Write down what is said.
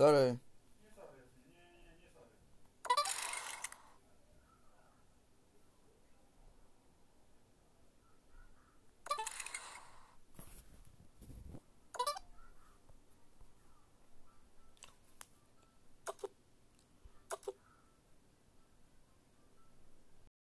Sorry.